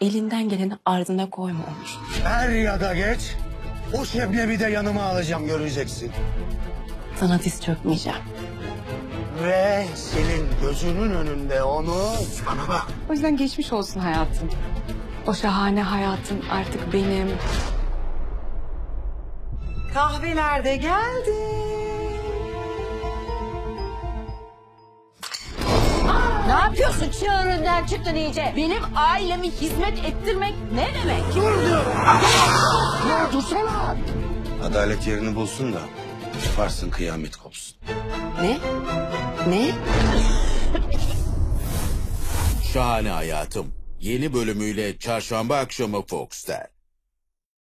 elinden geleni ardına koyma Onur. Er ya da geç o Şebnem'i de yanıma alacağım göreceksin. Sana diz çökmeyeceğim. Ve senin gözünün önünde onu bana bak. O yüzden geçmiş olsun hayatım. O şahane hayatım artık benim. Kahveler de geldi. Ne yapıyorsun? Çığırından çıktın iyice. Benim ailemi hizmet ettirmek ne demek? Ya dursana. Adalet yerini bulsun da varsın kıyamet kopsun. Ne? Ne? Şahane Hayatım yeni bölümüyle çarşamba akşamı Fox'ta.